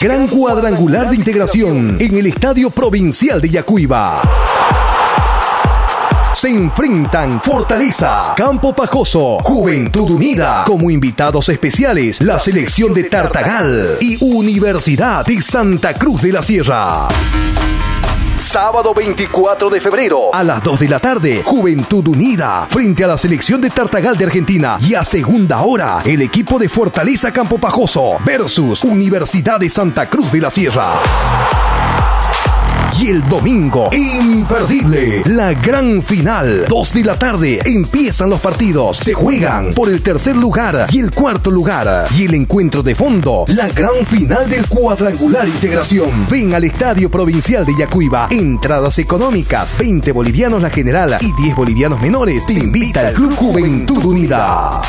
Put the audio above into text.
Gran cuadrangular de integración en el Estadio Provincial de Yacuiba se enfrentan Fortaleza, Campo Pajoso, Juventud Unida, como invitados especiales la selección de Tartagal y Universidad de Santa Cruz de la Sierra. Sábado 24 de febrero a las 2 de la tarde, Juventud Unida frente a la selección de Tartagal de Argentina y a segunda hora el equipo de Fortaleza Campo Pajoso versus Universidad de Santa Cruz de la Sierra. Y el domingo, imperdible, la gran final. Dos de la tarde, empiezan los partidos. Se juegan por el tercer lugar y el cuarto lugar. Y el encuentro de fondo, la gran final del cuadrangular integración. Ven al Estadio Provincial de Yacuiba. Entradas económicas, 20 bolivianos la general y 10 bolivianos menores. Te invita el Club Juventud Unida.